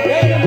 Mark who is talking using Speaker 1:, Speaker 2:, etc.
Speaker 1: Moreira.